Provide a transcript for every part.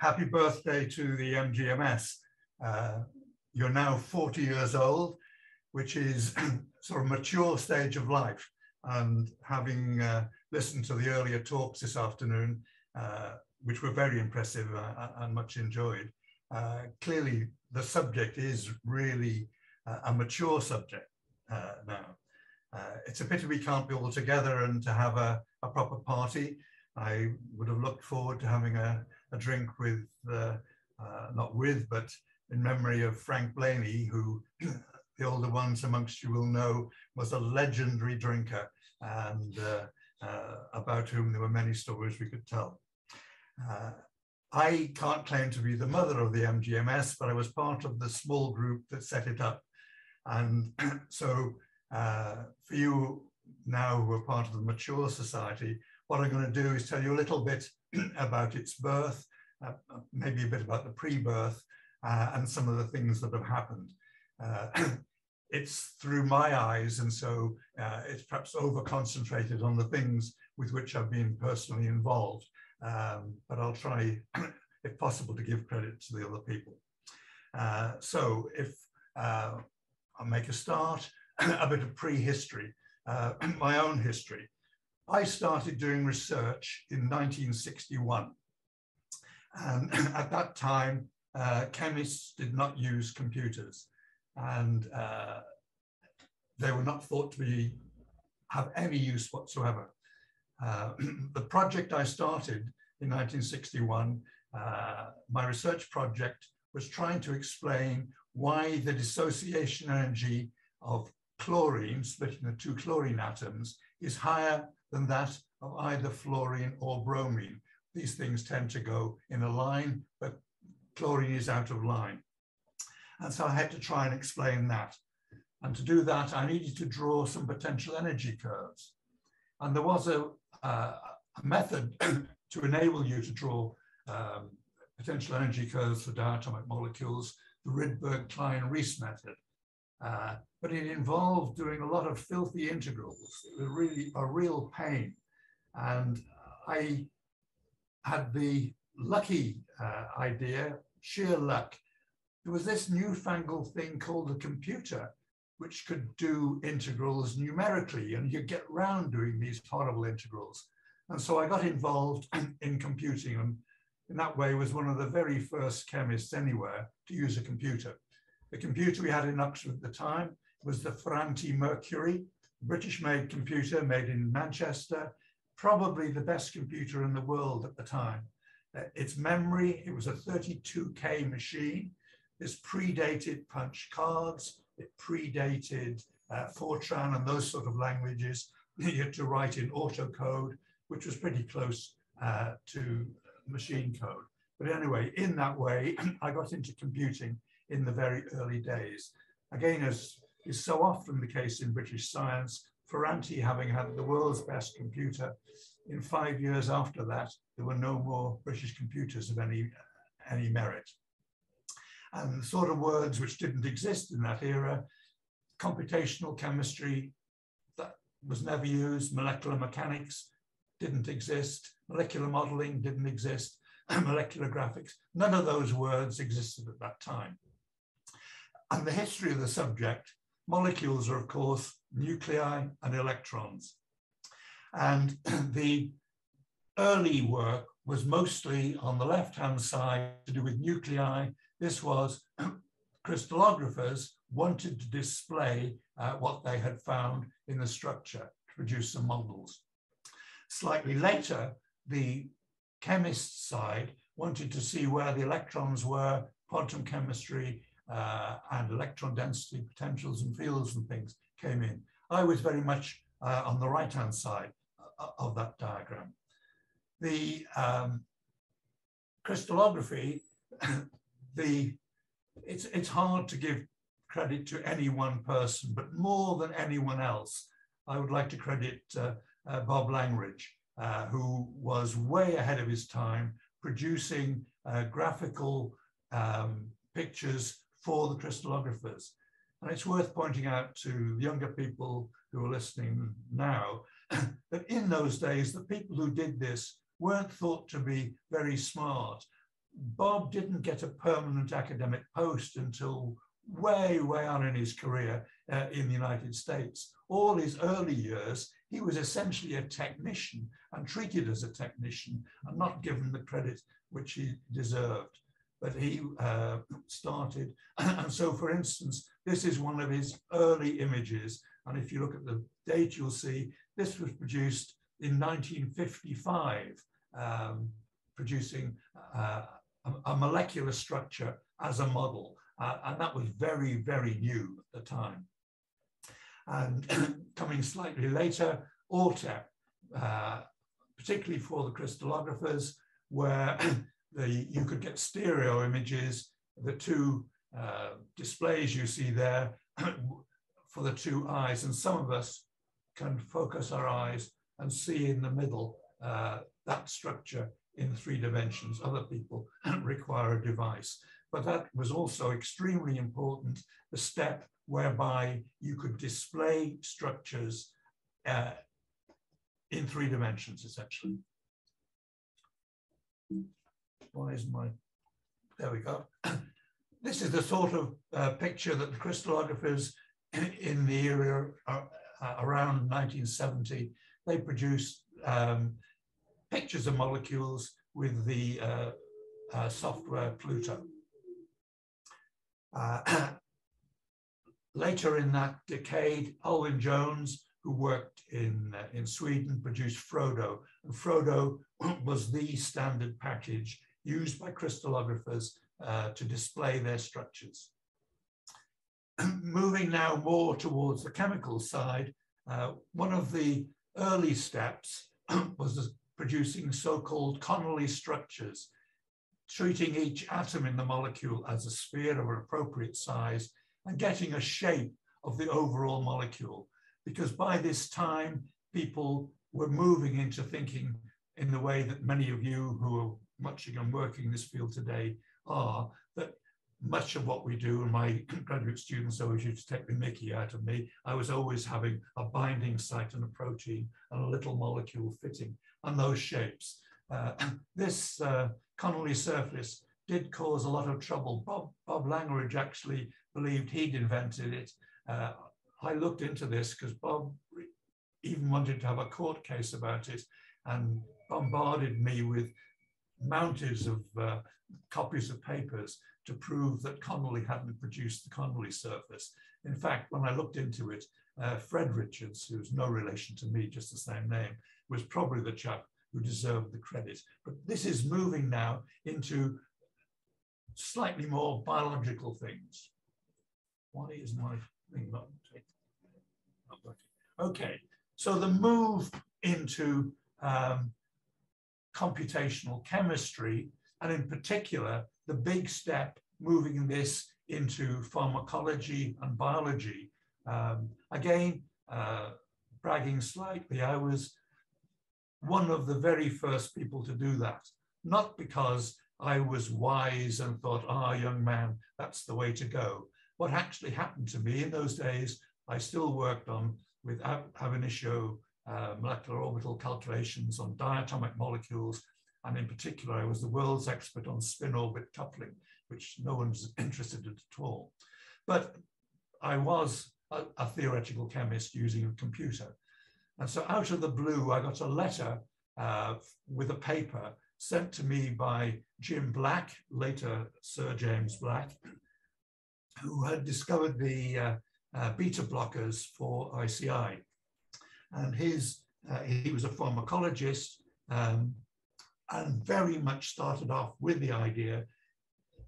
happy birthday to the MGMS. Uh, you're now 40 years old, which is sort of mature stage of life. And having uh, listened to the earlier talks this afternoon, uh, which were very impressive uh, and much enjoyed, uh, clearly the subject is really a mature subject uh, now. Uh, it's a pity we can't be all together and to have a, a, proper party. I would have looked forward to having a, a drink with, uh, uh not with, but in memory of Frank Blaney, who the older ones amongst you will know was a legendary drinker and uh, uh, about whom there were many stories we could tell. I can't claim to be the mother of the MGMS, but I was part of the small group that set it up. And so uh, for you now who are part of the mature society, what I'm going to do is tell you a little bit about its birth, uh, maybe a bit about the pre-birth, uh, and some of the things that have happened. Uh, it's through my eyes, and so uh, it's perhaps over-concentrated on the things with which I've been personally involved. Um, but I'll try, if possible, to give credit to the other people. Uh, so if I'll make a start, a bit of prehistory, uh, my own history. I started doing research in 1961. And at that time, uh, chemists did not use computers and uh, they were not thought to be have any use whatsoever. Uh, the project I started in 1961, uh, my research project was trying to explain why the dissociation energy of chlorine, splitting the two chlorine atoms, is higher than that of either fluorine or bromine. These things tend to go in a line, but chlorine is out of line. And so I had to try and explain that. And to do that, I needed to draw some potential energy curves. And there was a, uh, a method to enable you to draw um, potential energy curves for diatomic molecules, the Rydberg-Klein-Rees method. Uh, but it involved doing a lot of filthy integrals. It was really a real pain. And I had the lucky uh, idea, sheer luck. There was this newfangled thing called a computer, which could do integrals numerically, and you get round doing these horrible integrals. And so I got involved in computing, and in that way was one of the very first chemists anywhere to use a computer. The computer we had in Oxford at the time was the Ferranti Mercury, British-made computer made in Manchester, probably the best computer in the world at the time. Uh, its memory, it was a 32K machine. This predated punch cards, it predated uh, Fortran and those sort of languages. you had to write in autocode, which was pretty close uh, to machine code. But anyway, in that way, I got into computing in the very early days. Again, as is so often the case in British science, Ferranti having had the world's best computer, in five years after that, there were no more British computers of any, any merit. And the sort of words which didn't exist in that era, computational chemistry, that was never used, molecular mechanics didn't exist, molecular modeling didn't exist, molecular graphics, none of those words existed at that time. And the history of the subject, molecules are of course nuclei and electrons. And the early work was mostly on the left-hand side to do with nuclei. This was crystallographers wanted to display uh, what they had found in the structure to produce some models. Slightly later, the chemist side wanted to see where the electrons were, quantum chemistry, uh, and electron density potentials and fields and things came in. I was very much uh, on the right-hand side uh, of that diagram. The um, crystallography, the, it's, it's hard to give credit to any one person, but more than anyone else, I would like to credit uh, uh, Bob Langridge, uh, who was way ahead of his time, producing graphical um, pictures for the crystallographers. And it's worth pointing out to younger people who are listening now that in those days, the people who did this weren't thought to be very smart. Bob didn't get a permanent academic post until way, way on in his career uh, in the United States. All his early years, he was essentially a technician and treated as a technician and not given the credit which he deserved. But he uh, started, and so for instance, this is one of his early images. And if you look at the date, you'll see this was produced in 1955, um, producing uh, a, molecular structure as a model. Uh, and that was very, very new at the time. And coming slightly later, ORTEP, uh, particularly for the crystallographers, where the, you could get stereo images, the two uh, displays you see there for the two eyes. And some of us can focus our eyes and see in the middle uh, that structure in three dimensions. Other people require a device. But that was also extremely important, the step whereby you could display structures uh, in three dimensions, essentially. Why is my, there we go. this is the sort of uh, picture that the crystallographers in the area uh, around 1970, they produced um, pictures of molecules with the uh, uh, software Pluto. Uh, later in that decade, Alwyn Jones, who worked in, uh, in Sweden, produced Frodo. And Frodo was the standard package used by crystallographers uh, to display their structures. Moving now more towards the chemical side, uh, one of the early steps was producing so-called Connolly structures, treating each atom in the molecule as a sphere of an appropriate size and getting a shape of the overall molecule. Because by this time, people were moving into thinking in the way that many of you who are muching and working in this field today are, that much of what we do, and my graduate students always used to take the mickey out of me, I was always having a binding site and a protein and a little molecule fitting and those shapes. Uh, this uh, Connolly surface did cause a lot of trouble. Bob, Bob Langridge actually believed he'd invented it. Uh, I looked into this because Bob even wanted to have a court case about it and bombarded me with mountains of uh, copies of papers to prove that Connolly hadn't produced the Connolly surface. In fact, when I looked into it, uh, Fred Richards, who's no relation to me, just the same name, was probably the chap who deserved the credit. But this is moving now into slightly more biological things. Why is my thing not? Okay, so the move into um, computational chemistry, and in particular, the big step moving this into pharmacology and biology. Um, again, uh, bragging slightly, I was one of the very first people to do that, not because I was wise and thought, ah, young man, that's the way to go. What actually happened to me in those days, I still worked on with ab initio uh, molecular orbital calculations on diatomic molecules. And in particular, I was the world's expert on spin orbit coupling, which no one's interested in at all. But I was a, a theoretical chemist using a computer. And so out of the blue, I got a letter uh, with a paper sent to me by Jim Black, later Sir James Black, who had discovered the uh, uh, beta blockers for ICI. And his, uh, he was a pharmacologist um, and very much started off with the idea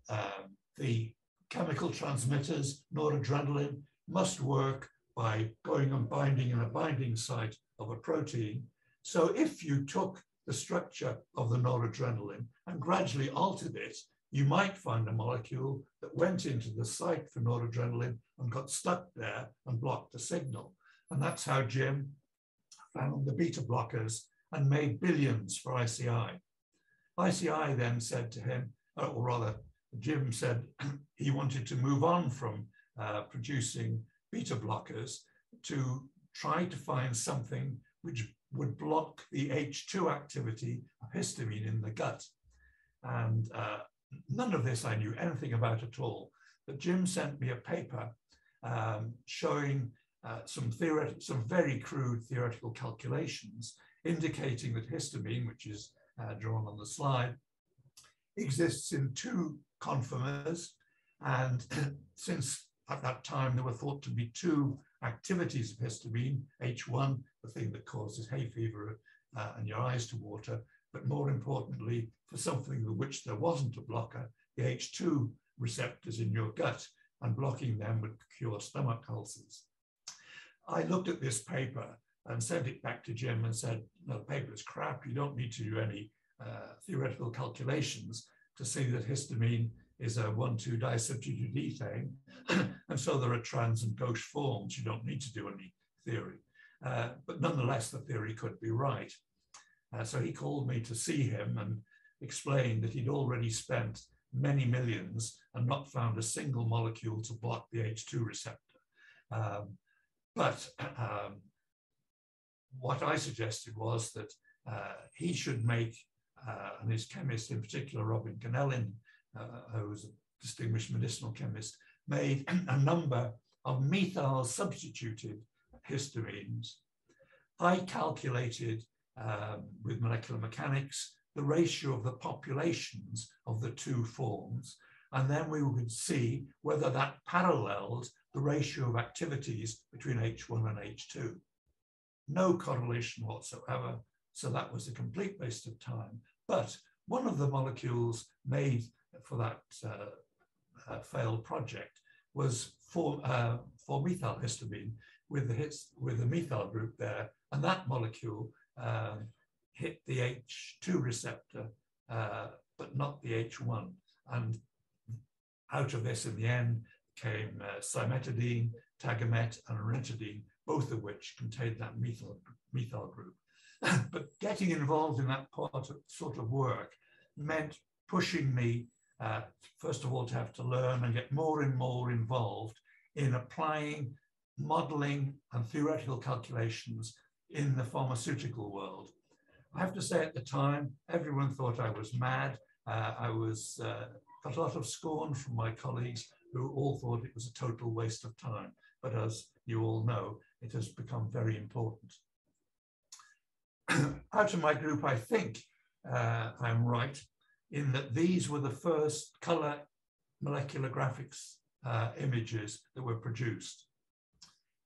um, the chemical transmitters, noradrenaline, must work by going and binding in a binding site of a protein. So if you took the structure of the noradrenaline and gradually altered it, you might find a molecule that went into the site for noradrenaline and got stuck there and blocked the signal. And that's how Jim found the beta blockers and made billions for ICI. ICI then said to him, or rather, Jim said he wanted to move on from uh, producing beta blockers to try to find something which would block the H2 activity of histamine in the gut. And uh, none of this I knew anything about at all. But Jim sent me a paper um, showing uh, some, some very crude theoretical calculations indicating that histamine, which is uh, drawn on the slide, exists in two conformers. And since at that time there were thought to be two activities of histamine, H1, the thing that causes hay fever uh, and your eyes to water, but more importantly, for something for which there wasn't a blocker, the H2 receptors in your gut, and blocking them would cure stomach ulcers. I looked at this paper and sent it back to Jim and said, no, the paper is crap. You don't need to do any uh, theoretical calculations to see that histamine is a 1,2 disubstituted ethane. and so there are trans and gauche forms. You don't need to do any theory. Uh, but nonetheless, the theory could be right. Uh, so he called me to see him and explained that he'd already spent many millions and not found a single molecule to block the H2 receptor. Um, but um, what I suggested was that uh, he should make, uh, and his chemist in particular, Robin Ganellin, uh, who was a distinguished medicinal chemist, made a number of methyl substituted histamines. I calculated um, with molecular mechanics the ratio of the populations of the two forms, and then we would see whether that paralleled the ratio of activities between H1 and H2. No correlation whatsoever, so that was a complete waste of time. But one of the molecules made for that uh, uh, failed project was for, uh, for methyl histamine with the, hits, with the methyl group there, and that molecule um, hit the H2 receptor, uh, but not the H1. And out of this, in the end, came uh, cimetidine, tagamet, and ranitidine, both of which contained that methyl, methyl group. but getting involved in that part of, sort of work meant pushing me, uh, first of all, to have to learn and get more and more involved in applying modeling and theoretical calculations in the pharmaceutical world. I have to say at the time, everyone thought I was mad. Uh, I was uh, got a lot of scorn from my colleagues who all thought it was a total waste of time. But as you all know, it has become very important. Out of my group, I think uh, I'm right in that these were the first color molecular graphics uh, images that were produced.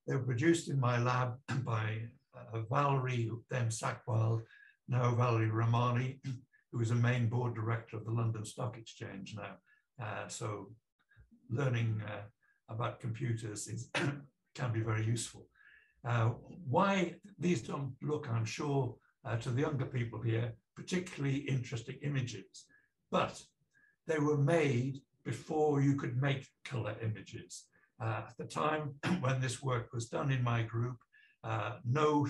They were produced in my lab by uh, Valerie, then Sackwild, now Valerie Ramani, who is a main board director of the London Stock Exchange now. Uh, so learning uh, about computers is, can be very useful. Uh, why these don't look, I'm sure, uh, to the younger people here, particularly interesting images, but they were made before you could make color images. Uh, at the time when this work was done in my group, uh, no,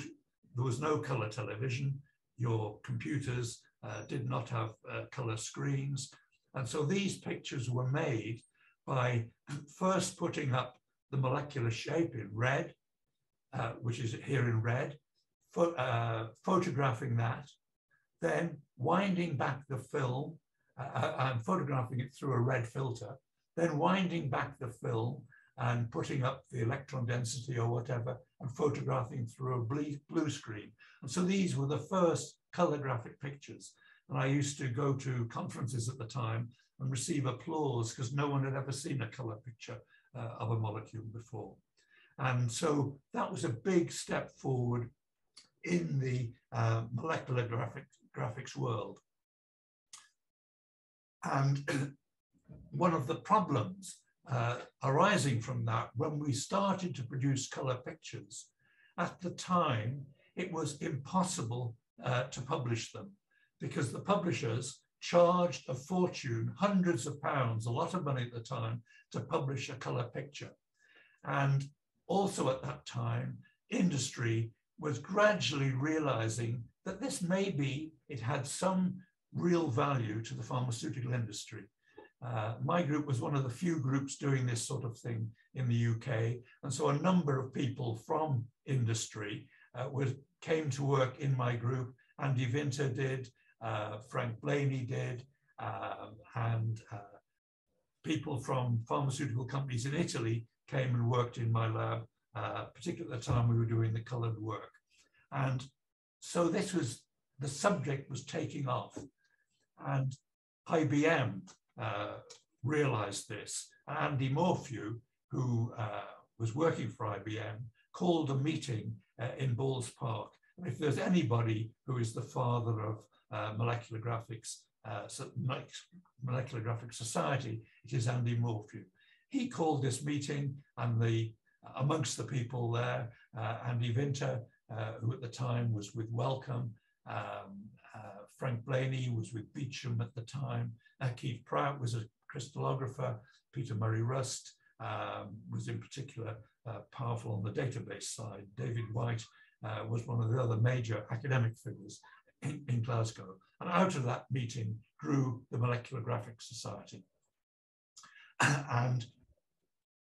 there was no color television. Your computers did not have color screens. And so these pictures were made by first putting up the molecular shape in red, uh, which is here in red, pho uh, photographing that, then winding back the film uh, and photographing it through a red filter, then winding back the film and putting up the electron density or whatever and photographing through a blue, blue screen. And so these were the first color graphic pictures. And I used to go to conferences at the time and receive applause because no one had ever seen a color picture uh, of a molecule before. And so that was a big step forward in the uh, molecular graphic, graphics world. And one of the problems uh, arising from that when we started to produce color pictures. At the time, it was impossible uh, to publish them because the publishers charged a fortune, hundreds of pounds, a lot of money at the time, to publish a color picture. And also at that time, industry was gradually realizing that this maybe it had some real value to the pharmaceutical industry. Uh, my group was one of the few groups doing this sort of thing in the UK. And so a number of people from industry uh, was, came to work in my group. Andy Vinter did, Frank Blaney did, um, and uh, people from pharmaceutical companies in Italy came and worked in my lab, uh, particularly at the time we were doing the colored work. And so this was, the subject was taking off. And IBM uh, realized this. Andy Morffew, who uh, was working for IBM, called a meeting uh, in Balls Park. And if there's anybody who is the father of uh, molecular graphics, uh, molecular graphics society, it is Andy Morffew. He called this meeting and the amongst the people there, uh, Andy Vinter, uh, who at the time was with Wellcome, um, Frank Blaney was with Beecham at the time, Keith Pratt was a crystallographer, Peter Murray Rust um, was in particular uh, powerful on the database side. David White uh, was one of the other major academic figures in, in, Glasgow. And out of that meeting grew the Molecular Graphics Society. and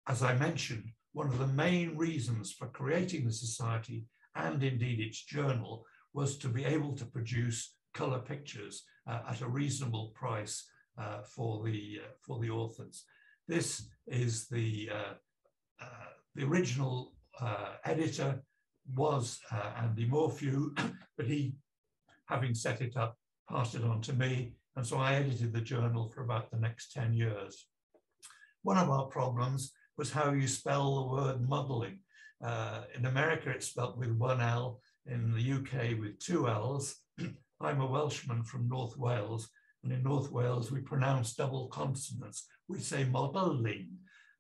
as I mentioned, one of the main reasons for creating the society and indeed its journal was to be able to produce color pictures uh, at a reasonable price uh, for, the, uh, for the authors. This is the, uh, uh, the original uh, editor was Andy Morffew, but he, having set it up, passed it on to me. And so I edited the journal for about the next 10 years. One of our problems was how you spell the word modeling. Uh, in America, it's spelled with one L, in the UK with two L's. I'm a Welshman from North Wales, and in North Wales, we pronounce double consonants. We say modeling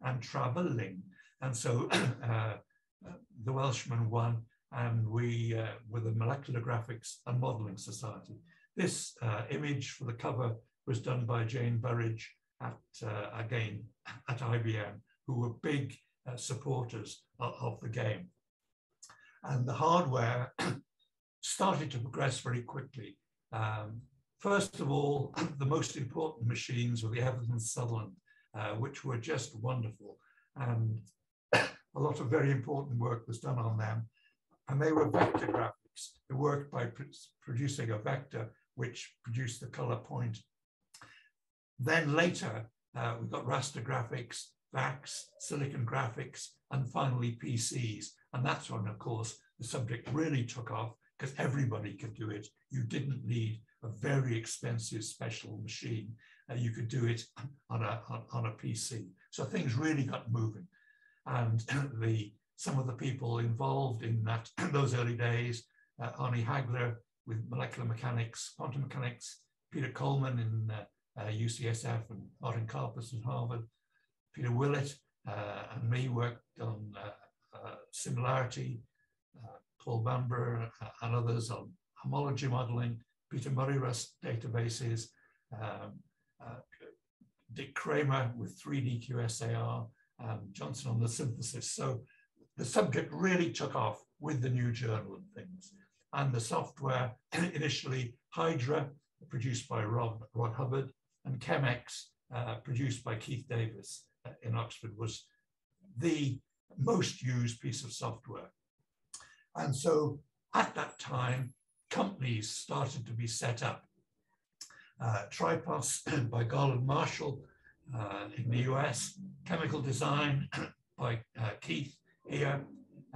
and traveling. And so uh, the Welshman won, and we uh, were the Molecular Graphics and Modeling Society. This uh, image for the cover was done by Jane Burridge at, uh, again, at IBM, who were big uh, supporters of, of the game. And the hardware started to progress very quickly. Um, first of all, the most important machines were the Evans and Sutherland, uh, which were just wonderful. And a lot of very important work was done on them. And they were vector graphics. They worked by pr producing a vector which produced the color point. Then later, uh, we got raster graphics, VAX, silicon graphics, and finally PCs. And that's when, of course, the subject really took off because everybody could do it. You didn't need a very expensive special machine. Uh, you could do it on a, on, on, a PC. So things really got moving. And the some of the people involved in that those early days, uh, Arnie Hagler with molecular mechanics, quantum mechanics, Peter Kollman in uh, UCSF and Martin Karplus at Harvard, Peter Willett uh, and me worked on uh, uh, similarity, Paul Bamber and others on homology modeling, Peter Murray Rust databases, um, Dick Cramer with 3D QSAR, and Johnson on the synthesis. So the subject really took off with the new journal and things. And the software, initially Hydra, produced by Rod, Rod Hubbard, and ChemX, uh, produced by Keith Davis in Oxford was the most used piece of software. And so at that time, companies started to be set up. Uh, Tripos by Garland Marshall uh, in the US, Chemical Design by uh, Keith here,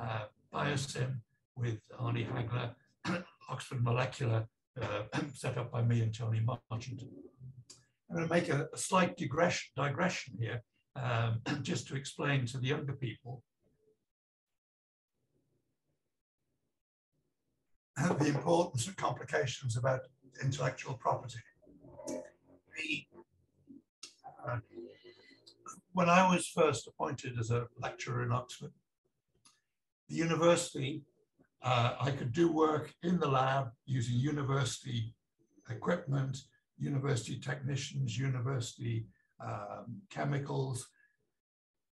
uh, Biosim with Arnie Hagler, Oxford Molecular uh, set up by me and Tony Marchington. I'm going to make a, a slight digression, digression here um, just to explain to the younger people the importance of complications about intellectual property. Uh, when I was first appointed as a lecturer in Oxford, the university, uh, I could do work in the lab using university equipment, university technicians, university um, chemicals.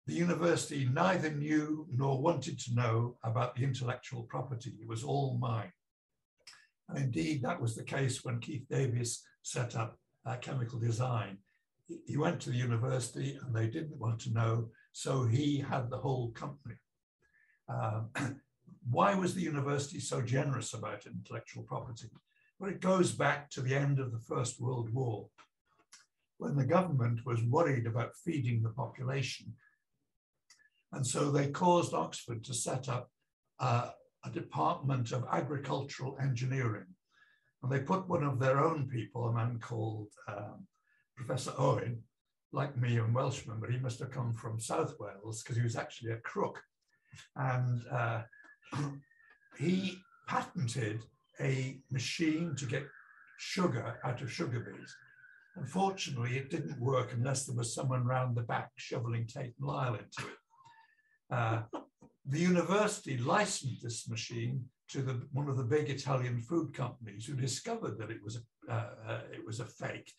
The university neither knew nor wanted to know about the intellectual property. It was all mine. And indeed, that was the case when Keith Davis set up uh, chemical design. He went to the university and they didn't want to know, so he had the whole company. Um, why was the university so generous about intellectual property? Well, it goes back to the end of the First World War. when the government was worried about feeding the population. And so they caused Oxford to set up uh, a department of agricultural engineering. And they put one of their own people, a man called um, Professor Owen, like me, a Welshman, but he must have come from South Wales because he was actually a crook. And uh, he patented a machine to get sugar out of sugar beets. Unfortunately, it didn't work unless there was someone round the back shoveling Tate and Lyle into it. Uh, the university licensed this machine to the, one of the big Italian food companies who discovered that it was a, uh, uh, it was a fake.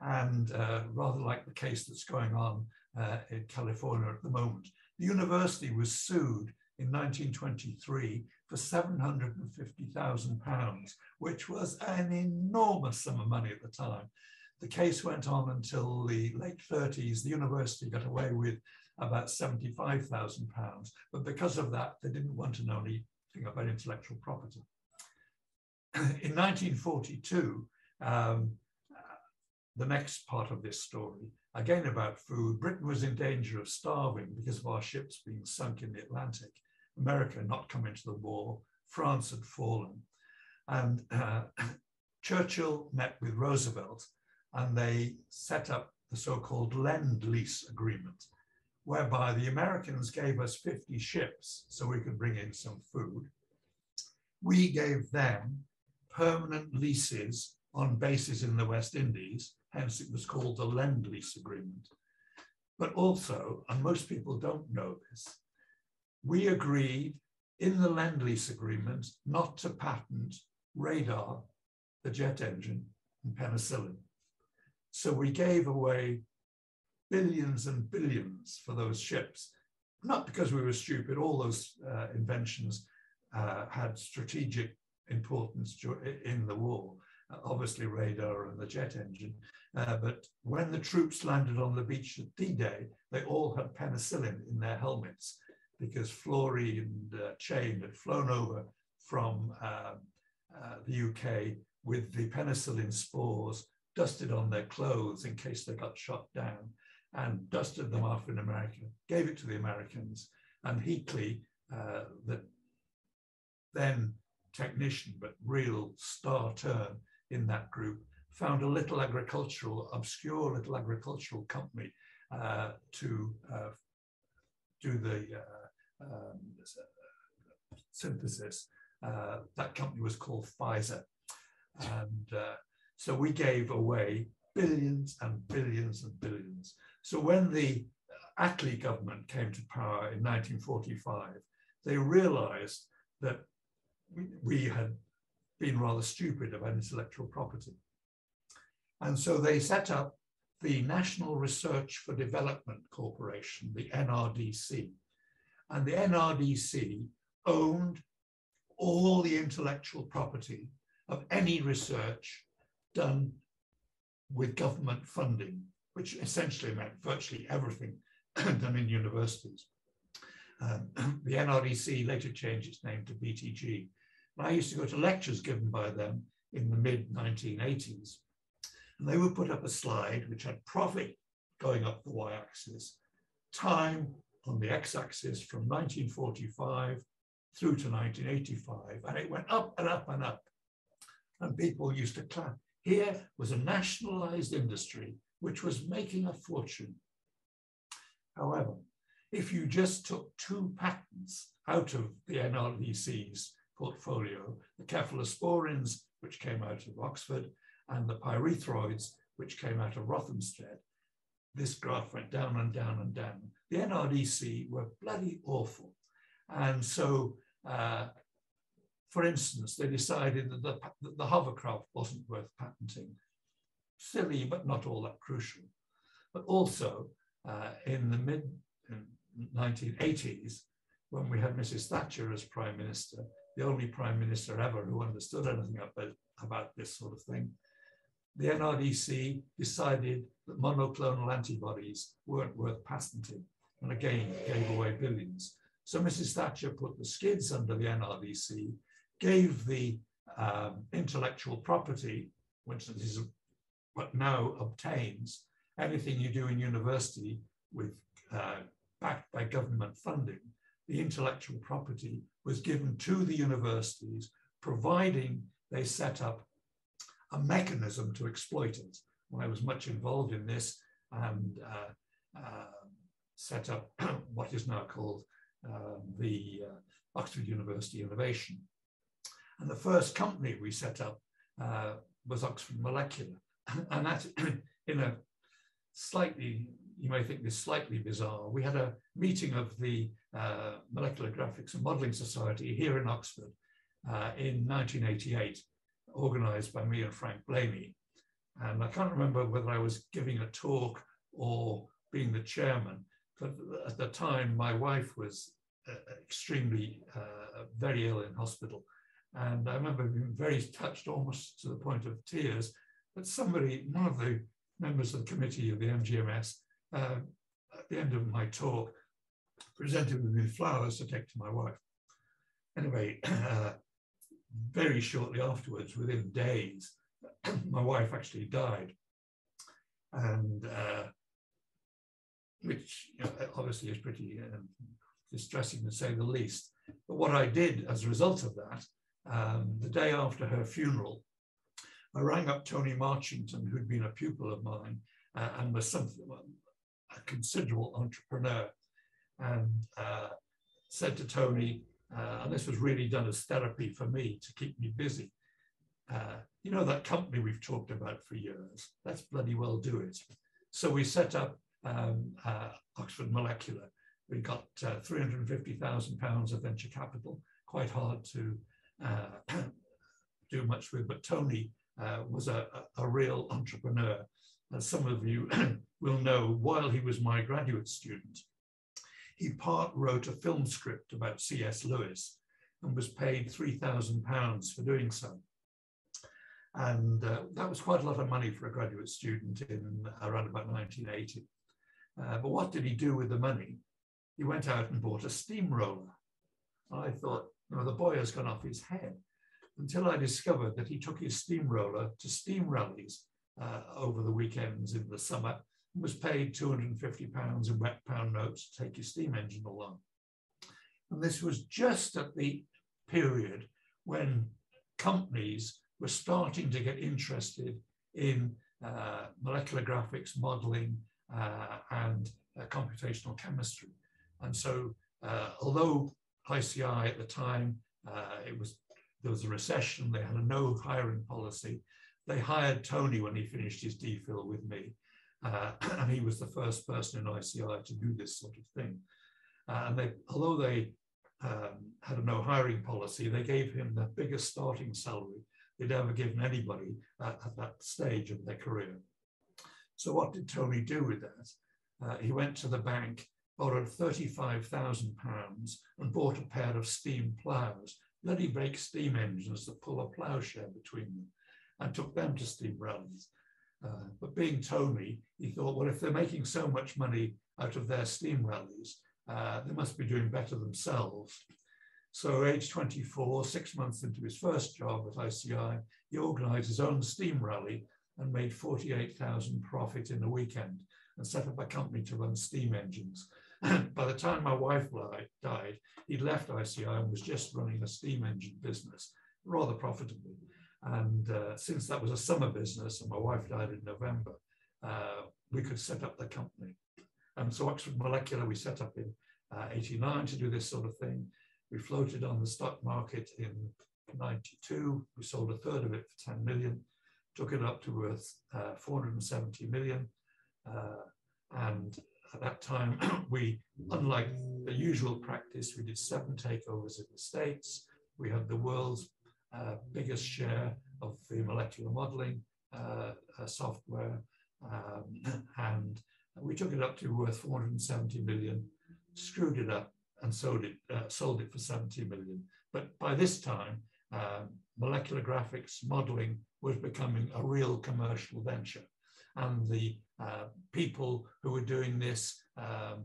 And uh, rather like the case that's going on uh, in California at the moment, the university was sued in 1923 for 750,000 pounds, which was an enormous sum of money at the time. The case went on until the late 30s. The university got away with about 75,000 pounds, but because of that, they didn't want to know anything about intellectual property. In 1942, um, the next part of this story, again about food, Britain was in danger of starving because of our ships being sunk in the Atlantic. America not come into the war, France had fallen. And uh, Churchill met with Roosevelt and they set up the so-called Lend-Lease Agreement, whereby the Americans gave us 50 ships so we could bring in some food. We gave them permanent leases on bases in the West Indies, hence it was called the Lend-Lease Agreement. But also, and most people don't know this, we agreed in the Lend-Lease Agreement not to patent radar, the jet engine, and penicillin. So we gave away billions and billions for those ships, not because we were stupid, all those uh, inventions uh, had strategic importance in the war, obviously radar and the jet engine. Uh, but when the troops landed on the beach at D-Day, they all had penicillin in their helmets because Florey and uh, Chain had flown over from um, uh, the UK with the penicillin spores dusted on their clothes in case they got shot down and dusted them off in America, gave it to the Americans. And Heatley, uh, the then technician, but real star turn in that group, found a little agricultural, obscure little agricultural company uh, to uh, do the uh, um, synthesis. Uh, that company was called Pfizer. And uh, so we gave away billions and billions and billions. So when the Attlee government came to power in 1945, they realized that we, we had been rather stupid about intellectual property. And so they set up the National Research for Development Corporation, the NRDC. And the NRDC owned all the intellectual property of any research done with government funding, which essentially meant virtually everything done in universities. Um, the NRDC later changed its name to BTG. And I used to go to lectures given by them in the mid 1980s. And they would put up a slide which had profit going up the y axis, time on the x axis from 1945 through to 1985. And it went up and up and up. And people used to clap here was a nationalized industry which was making a fortune. However, if you just took two patents out of the NRDC's portfolio, the cephalosporins, which came out of Oxford, and the pyrethroids, which came out of Rothamsted, this graph went down and down and down. The NRDC were bloody awful. And so uh, for instance, they decided that the, that the hovercraft wasn't worth patenting. Silly, but not all that crucial. But also, uh, in the mid 1980s, when we had Mrs. Thatcher as Prime Minister, the only Prime Minister ever who understood anything about, about this sort of thing, the NRDC decided that monoclonal antibodies weren't worth patenting, and again gave away billions. So Mrs. Thatcher put the skids under the NRDC gave the um, intellectual property, which is what now obtains, anything you do in university with uh, backed by government funding, the intellectual property was given to the universities, providing they set up a mechanism to exploit it. Well, I was much involved in this and uh, uh, set up what is now called um, the uh, Oxford University Innovation. And the first company we set up uh, was Oxford Molecular. And that, in a slightly, you may think this slightly bizarre, we had a meeting of the uh, Molecular Graphics and Modeling Society here in Oxford uh, in 1988, organized by me and Frank Blaney. And I can't remember whether I was giving a talk or being the chairman, but at the time my wife was uh, extremely uh, very ill in hospital. And I remember being very touched almost to the point of tears that somebody, one of the members of the committee of the MGMS, uh, at the end of my talk, presented me with flowers to take to my wife. Anyway, uh, very shortly afterwards, within days, my wife actually died. And uh, which you know, obviously is pretty um, distressing to say the least. But what I did as a result of that, um, the day after her funeral, I rang up Tony Marchington, who'd been a pupil of mine uh, and was something, a considerable entrepreneur, and uh, said to Tony, uh, and this was really done as therapy for me to keep me busy. Uh, you know that company we've talked about for years, let's bloody well do it. So we set up um, uh, Oxford Molecular. We got uh, 350,000 pounds of venture capital, quite hard to uh, do much with, but Tony was a, a, real entrepreneur. As some of you will know, while he was my graduate student, he part wrote a film script about C.S. Lewis and was paid £3,000 for doing so. And uh, that was quite a lot of money for a graduate student in around about 1980. Uh, but what did he do with the money? He went out and bought a steamroller. I thought, you know, the boy has gone off his head until I discovered that he took his steamroller to steam rallies uh, over the weekends in the summer was paid 250 pounds in wet pound notes to take his steam engine along. And this was just at the period when companies were starting to get interested in uh, molecular graphics modeling uh, and uh, computational chemistry. And so, uh, although ICI at the time, it was there was a recession, they had a no hiring policy. They hired Tony when he finished his DPhil with me. Uh, and he was the first person in ICI to do this sort of thing. Uh, and they, although they um, had a no hiring policy, they gave him the biggest starting salary they'd ever given anybody at, at that stage of their career. So what did Tony do with that? Uh, he went to the bank, borrowed £35,000 and bought a pair of steam ploughs, bloody brake steam engines that pull a ploughshare between them, and took them to steam rallies. Uh, but being Tony, he thought, well, if they're making so much money out of their steam rallies, uh, they must be doing better themselves. So age 24, six months into his first job at ICI, he organized his own steam rally and made 48,000 profit in a weekend and set up a company to run steam engines. By the time my wife died, he'd left ICI and was just running a steam engine business, rather profitably. And uh, since that was a summer business and my wife died in November, uh, we could set up the company. And so Oxford Molecular, we set up in uh, 89 to do this sort of thing. We floated on the stock market in 92. We sold a third of it for 10 million took it up to worth uh, 470 million. Uh, and at that time, we, unlike the usual practice, we did seven takeovers in the States. We had the world's biggest share of the molecular modeling uh, uh, software. Um, and we took it up to worth 470 million, screwed it up and sold it, uh, sold it for 70 million. But by this time, um, molecular graphics modeling was becoming a real commercial venture. And the uh, people who were doing this, um,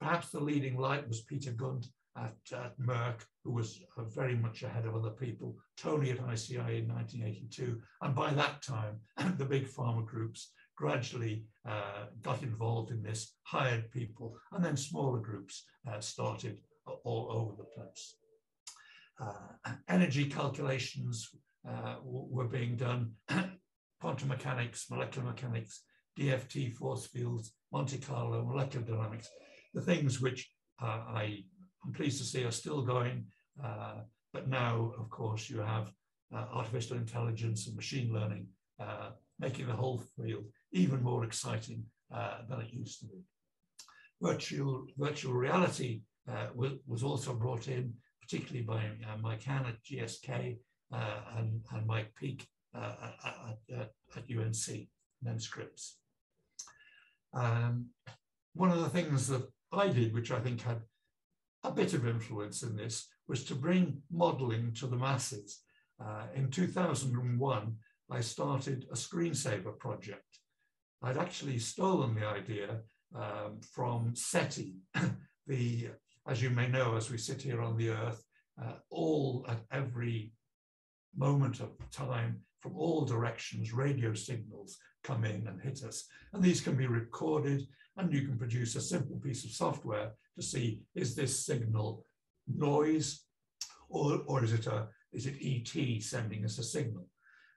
perhaps the leading light was Peter Gund at, at Merck, who was uh, very much ahead of other people, Tony at ICI in 1982. And by that time, the big pharma groups gradually uh, got involved in this, hired people, and then smaller groups uh, started all over the place. Uh, energy calculations uh, were being done, quantum mechanics, molecular mechanics, DFT force fields, Monte Carlo, molecular dynamics, the things which uh, I am pleased to see are still going. Uh, but now, of course, you have uh, artificial intelligence and machine learning uh, making the whole field even more exciting uh, than it used to be. Virtual, virtual reality uh, was, was also brought in, particularly by Mike Hann at GSK and, and Mike Pique at, at, at UNC, then Scripps. Um, one of the things that I did, which I think had a bit of influence in this, was to bring modeling to the masses. Uh, in 2001, I started a screensaver project. I'd actually stolen the idea um, from SETI, the, as you may know, as we sit here on the earth, uh, all at every moment of time, from all directions, radio signals come in and hit us. And these can be recorded and you can produce a simple piece of software to see, is this signal noise or, or is, it a, is it ET sending us a signal?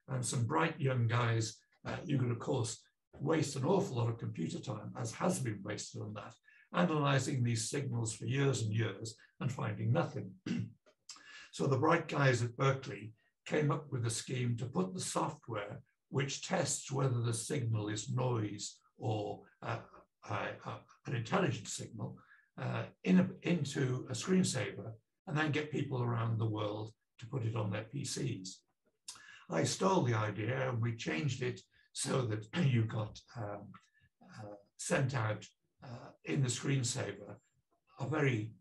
And some bright young guys, uh, you could of course waste an awful lot of computer time, as has been wasted on that, analyzing these signals for years and years and finding nothing. so the bright guys at Berkeley came up with a scheme to put the software which tests whether the signal is noise or uh, uh, an intelligence signal uh, in a, into a screensaver and then get people around the world to put it on their PCs. I stole the idea and we changed it so that you got um, uh, sent out uh, in the screensaver a very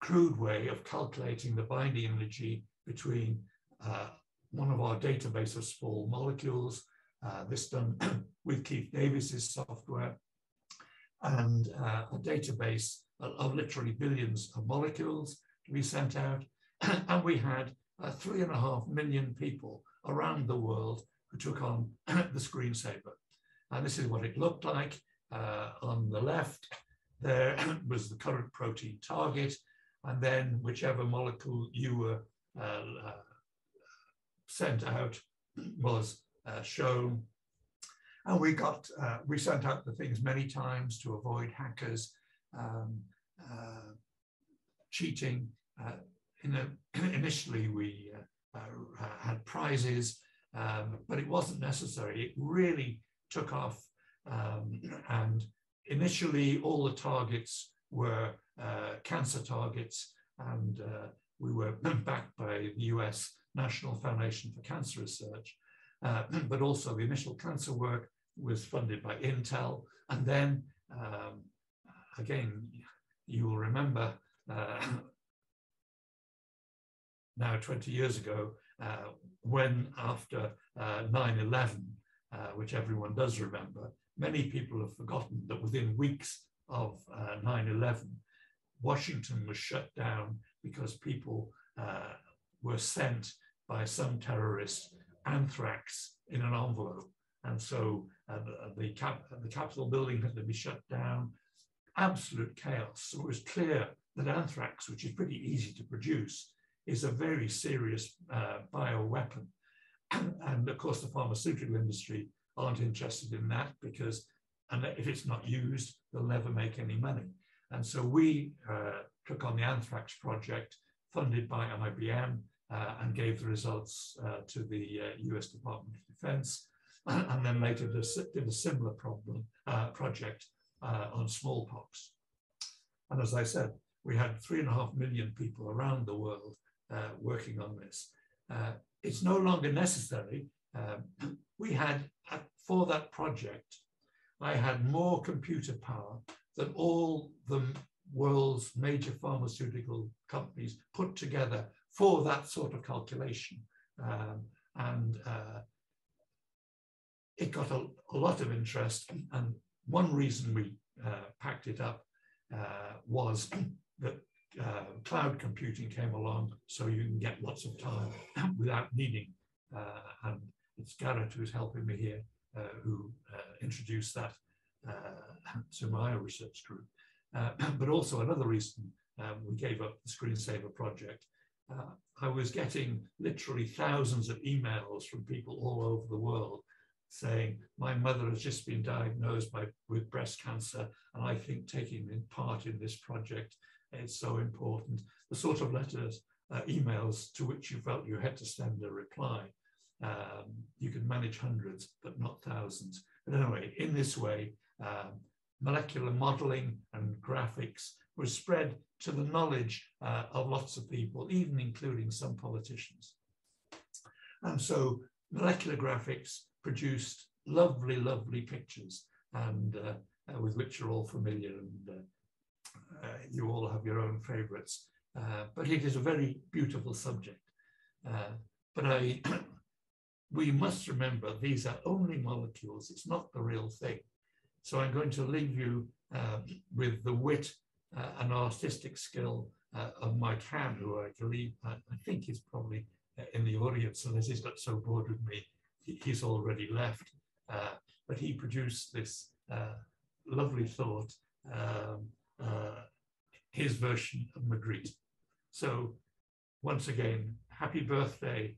crude way of calculating the binding energy between uh, one of our database of small molecules, uh, this done with Keith Davies's software, and uh, a database of, literally billions of molecules to be sent out. and we had uh, three and a half million people around the world who took on the screensaver. And this is what it looked like. Uh, on the left, there was the current protein target, and then whichever molecule you were uh, uh, sent out was uh, shown and we got, uh, we sent out the things many times to avoid hackers um, uh, cheating. Uh, in a, initially, we uh, uh, had prizes, um, but it wasn't necessary. It really took off. Um, and initially, all the targets were uh, cancer targets, and we were backed by the US National Foundation for Cancer Research. Uh, but also the initial cancer work was funded by Intel. And then, um, again, you will remember uh, now 20 years ago, uh, when after 9-11, uh, uh, which everyone does remember, many people have forgotten that within weeks of 9-11, uh, Washington was shut down because people were sent by some terrorist anthrax in an envelope. And so uh, the, cap, the Capitol building had to be shut down. Absolute chaos. So it was clear that anthrax, which is pretty easy to produce, is a very serious uh, bioweapon. and of course, the pharmaceutical industry aren't interested in that because and if it's not used, they'll never make any money. And so we uh, took on the anthrax project funded by IBM uh, and gave the results uh, to the US uh, Department of Defense. and then later did a similar problem uh, project uh, on smallpox. And as I said, we had three and a half million people around the world uh, working on this. Uh, it's no longer necessary. Um, we had, for that project, I had more computer power than all the world's major pharmaceutical companies put together for that sort of calculation. Um, and uh, it got a, a, lot of interest. And one reason we uh, packed it up uh, was that uh, cloud computing came along, so you can get lots of time without needing. Uh, and it's Garrett who's helping me here who introduced that to my research group. but also another reason um, we gave up the screensaver project. Uh, I was getting literally thousands of emails from people all over the world saying, my mother has just been diagnosed by, with breast cancer, and I think taking part in this project is so important. The sort of letters, uh, emails to which you felt you had to send a reply. Um, you can manage hundreds, but not thousands. But anyway, in this way, um, molecular modeling and graphics was spread to the knowledge uh, of lots of people, even including some politicians. And so molecular graphics produced lovely, lovely pictures and uh, uh, with which you're all familiar and uh, uh, you all have your own favorites. Uh, but it is a very beautiful subject. but I, we must remember these are only molecules, it's not the real thing. So I'm going to leave you with the wit uh, an artistic skill uh, of Mike Hann, who I believe, I, I think is probably in the audience, unless he's got so bored with me, he's already left. Uh, but he produced this uh, lovely thought, um, uh, his version of Magritte. So once again, happy birthday,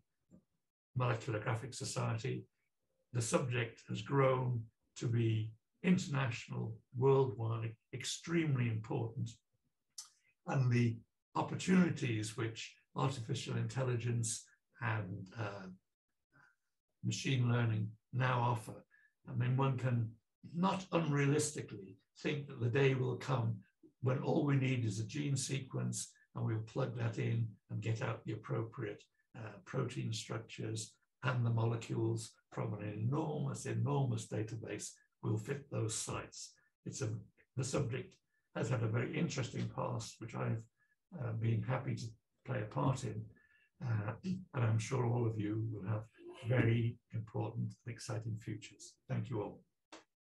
Molecular Graphics Society. The subject has grown to be international, worldwide, extremely important. And the opportunities which artificial intelligence and uh, machine learning now offer. I mean, one can not unrealistically think that the day will come when all we need is a gene sequence and we'll plug that in and get out the appropriate uh, protein structures and the molecules from an enormous, enormous database will fit those sites. It's a, the subject has had a very interesting past, which I've uh, been happy to play a part in. Uh, and I'm sure all of you will have very important and exciting futures. Thank you all.